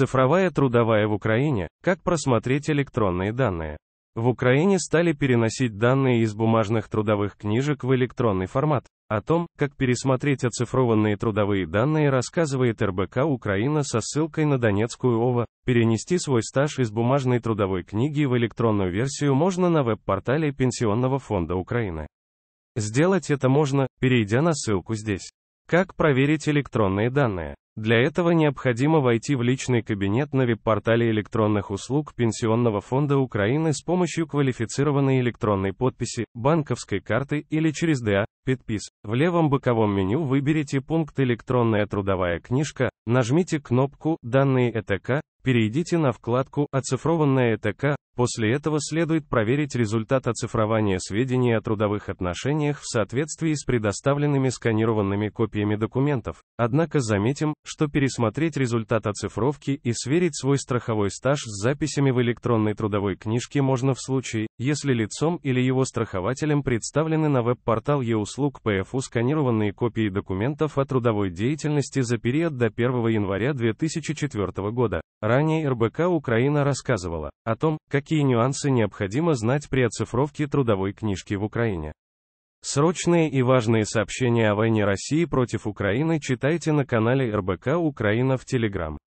Цифровая трудовая в Украине. Как просмотреть электронные данные? В Украине стали переносить данные из бумажных трудовых книжек в электронный формат. О том, как пересмотреть оцифрованные трудовые данные, рассказывает РБК Украина со ссылкой на Донецкую ОВА. Перенести свой стаж из бумажной трудовой книги в электронную версию можно на веб-портале Пенсионного фонда Украины. Сделать это можно, перейдя на ссылку здесь. Как проверить электронные данные? Для этого необходимо войти в личный кабинет на веб-портале электронных услуг Пенсионного фонда Украины с помощью квалифицированной электронной подписи, банковской карты или через ДА, подпис. В левом боковом меню выберите пункт «Электронная трудовая книжка», нажмите кнопку «Данные ЭТК», перейдите на вкладку «Оцифрованная ЭТК», После этого следует проверить результат оцифрования сведений о трудовых отношениях в соответствии с предоставленными сканированными копиями документов. Однако заметим, что пересмотреть результат оцифровки и сверить свой страховой стаж с записями в электронной трудовой книжке можно в случае, если лицом или его страхователем представлены на веб-портал e-услуг ПФУ сканированные копии документов о трудовой деятельности за период до 1 января 2004 года. Ранее РБК Украина рассказывала о том, какие нюансы необходимо знать при оцифровке трудовой книжки в Украине. Срочные и важные сообщения о войне России против Украины читайте на канале РБК Украина в Телеграм.